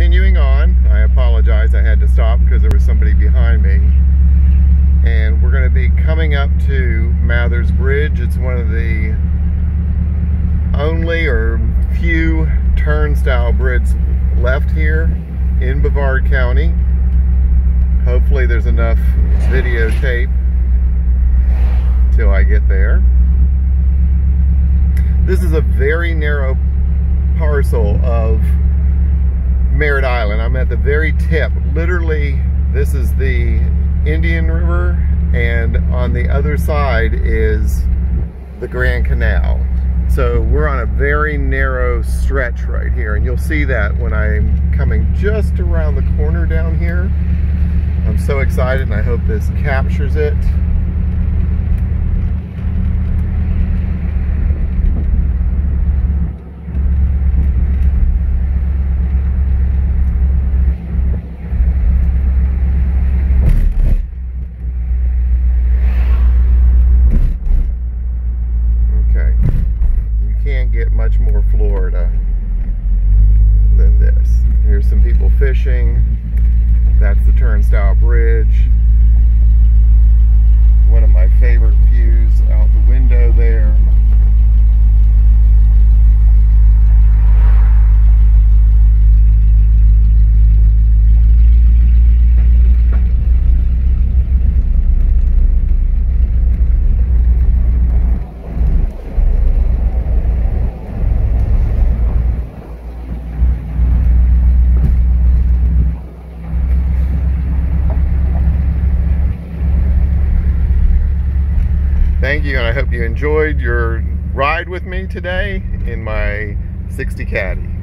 continuing on. I apologize, I had to stop because there was somebody behind me. And we're going to be coming up to Mathers Bridge. It's one of the only or few turnstile bridges left here in Brevard County. Hopefully there's enough videotape till I get there. This is a very narrow parcel of Merritt Island. I'm at the very tip. Literally, this is the Indian River, and on the other side is the Grand Canal. So we're on a very narrow stretch right here, and you'll see that when I'm coming just around the corner down here. I'm so excited, and I hope this captures it. Much more Florida than this. Here's some people fishing. That's the Turnstile Bridge. One of my favorite views out the window there. Thank you and I hope you enjoyed your ride with me today in my 60 Caddy.